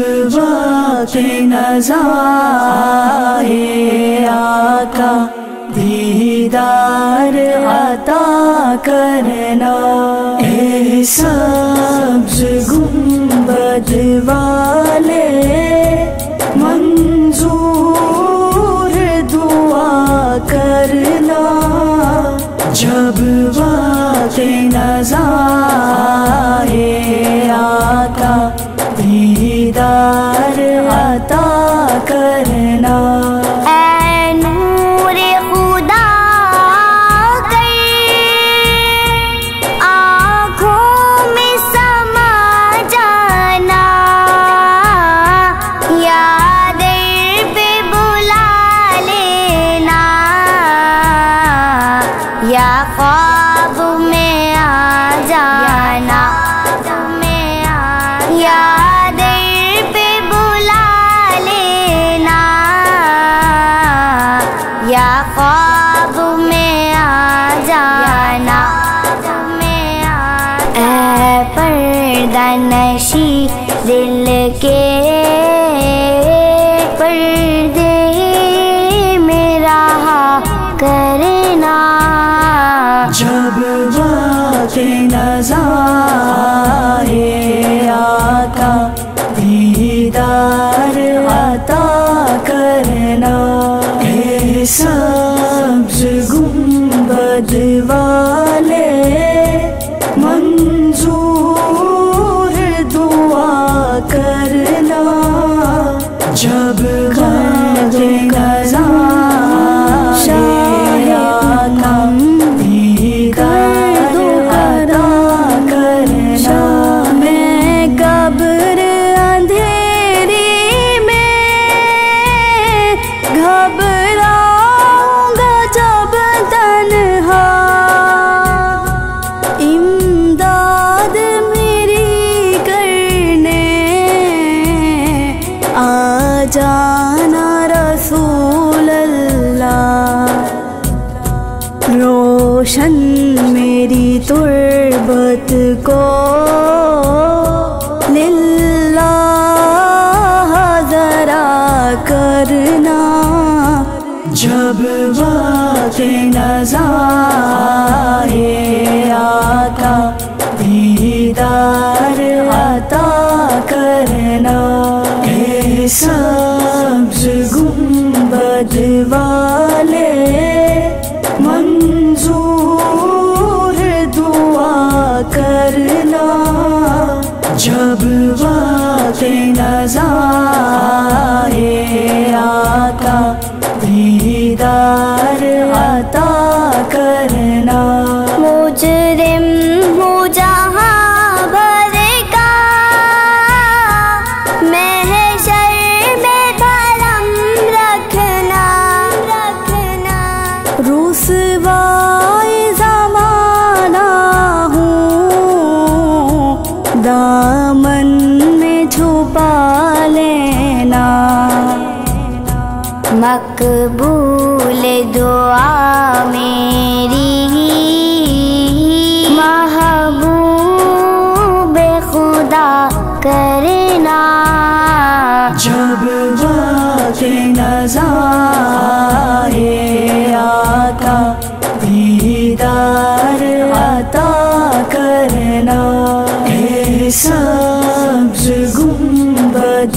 जब बात नजारे आका। दीदार अता करना। ए सब्ज गुंबद ख्वाब में आ जाना। बुला लेना। या आ जाना। पर्दा नशी दिल के दीदार अता रोशन मेरी तुरबत को लिल्लाह जरा करना। जब बात नजारे आका दीदार अता करना। सब्ज गुंबद जब बात नजारे मकबूल दुआ मेरी महबूब खुदा करना। जब बात नजारे आका दीदार अता करना। ए सब्ज गुंबद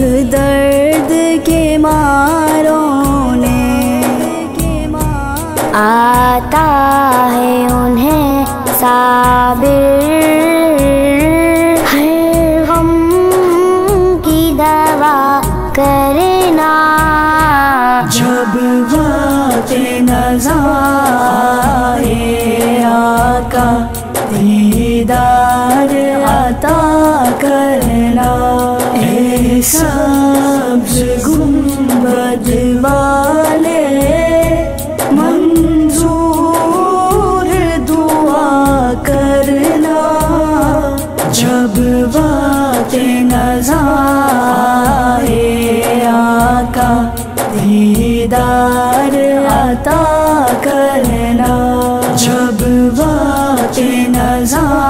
दर्द के मारों ने आता है उन्हें सा सब बातें नजारे आका दीदार अता करना। जब बातें नजार